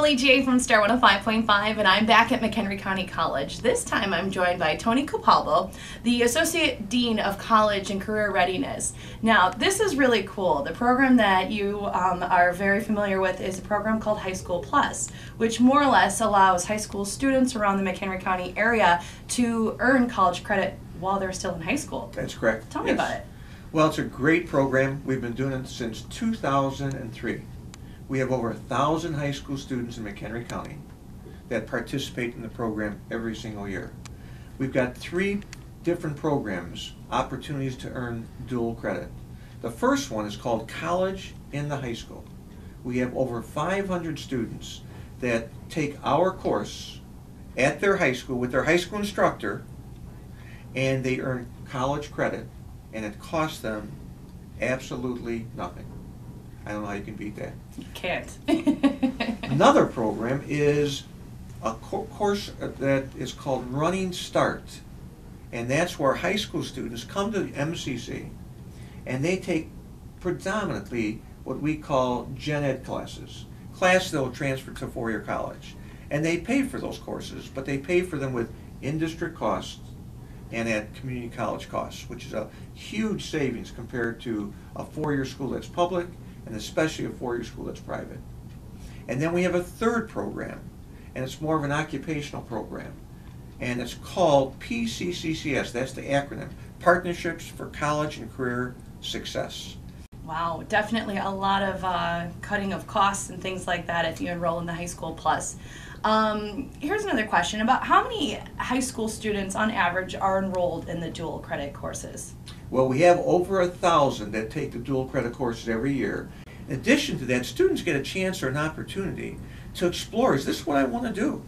Molly J from Star 105.5, and I'm back at McHenry County College. This time I'm joined by Tony Capalbo, the Associate Dean of College and Career Readiness. Now, this is really cool. The program that you um, are very familiar with is a program called High School Plus, which more or less allows high school students around the McHenry County area to earn college credit while they're still in high school. That's correct. Tell me yes. about it. Well, it's a great program. We've been doing it since 2003. We have over a thousand high school students in McHenry County that participate in the program every single year. We've got three different programs, opportunities to earn dual credit. The first one is called College in the High School. We have over 500 students that take our course at their high school with their high school instructor and they earn college credit and it costs them absolutely nothing. I don't know how you can beat that. You can't. Another program is a co- course uh, that is called Running Start. And that's where high school students come to MCC and they take predominantly what we call gen ed classes, classes that will transfer to four-year college. And they pay for those courses, but they pay for them with in-district costs and at community college costs, which is a huge savings compared to a four-year school that's public and especially a four-year school that's private. And then we have a third program, and it's more of an occupational program, and it's called PCCCS. That's the acronym: Partnerships for College and Career Success. Wow, definitely a lot of uh, cutting of costs and things like that if you enroll in the High School Plus. Um, here's another question about how many high school students on average are enrolled in the dual credit courses? Well, we have over a thousand that take the dual credit courses every year. In addition to that, students get a chance or an opportunity to explore, is this what I want to do?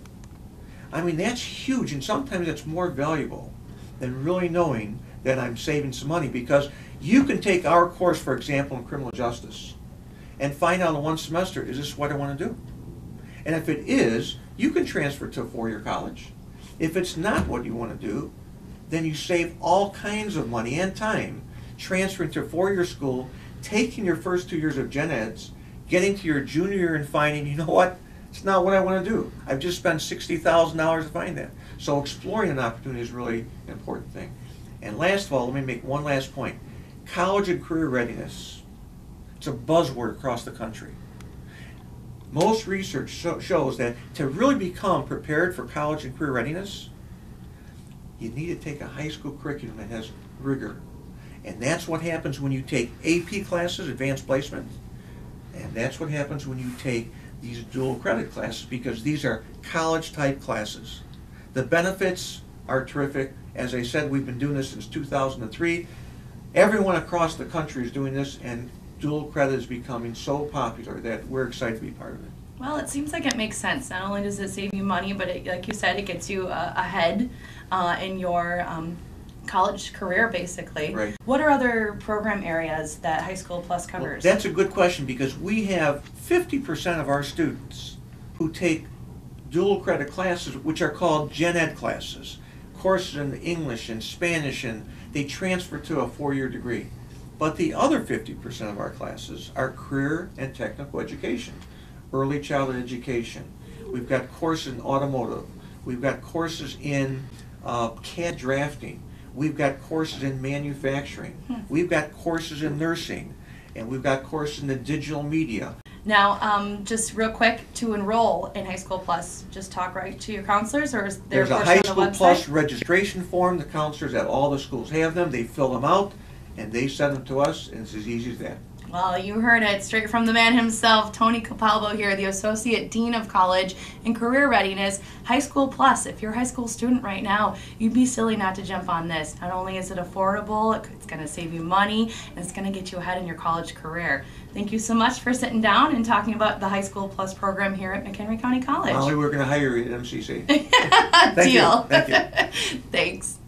I mean, that's huge, and sometimes it's more valuable than really knowing that I'm saving some money because you can take our course, for example, in criminal justice and find out in one semester, is this what I want to do? And if it is, you can transfer to a four-year college. If it's not what you want to do, then you save all kinds of money and time transferring to four-year school, taking your first two years of gen eds, getting to your junior year and finding, you know what, it's not what I want to do. I've just spent $60,000 to find that. So exploring an opportunity is really an important thing. And last of all, let me make one last point. College and career readiness. It's a buzzword across the country. Most research shows that to really become prepared for college and career readiness, you need to take a high school curriculum that has rigor. And that's what happens when you take AP classes, advanced placement. And that's what happens when you take these dual credit classes because these are college type classes. The benefits are terrific. As I said, we've been doing this since 2003. Everyone across the country is doing this, and dual credit is becoming so popular that we're excited to be part of it. Well, it seems like it makes sense. Not only does it save you money, but it, like you said, it gets you uh, ahead uh, in your um, college career, basically. Right. What are other program areas that High School Plus covers? Well, that's a good question because we have 50% of our students who take dual credit classes, which are called gen ed classes, courses in English and Spanish, and they transfer to a four-year degree. But the other 50% of our classes are career and technical education, early childhood education. We've got courses in automotive. We've got courses in uh, CAD drafting. We've got courses in manufacturing. Hmm. We've got courses in nursing. And we've got courses in the digital media. Now, um, just real quick, to enroll in High School Plus, just talk right to your counselors, or is there There's a portion high school plus registration form. The counselors at all the schools have them. They fill them out and they send them to us, and it's as easy as that. Well, you heard it straight from the man himself, Tony Capalbo here, the Associate Dean of College and Career Readiness, High School Plus. If you're a high school student right now, you'd be silly not to jump on this. Not only is it affordable, it's going to save you money, and it's going to get you ahead in your college career. Thank you so much for sitting down and talking about the High School Plus program here at McHenry County College. Molly, we're going to hire you at MCC. Deal. you. Thank you. Thanks.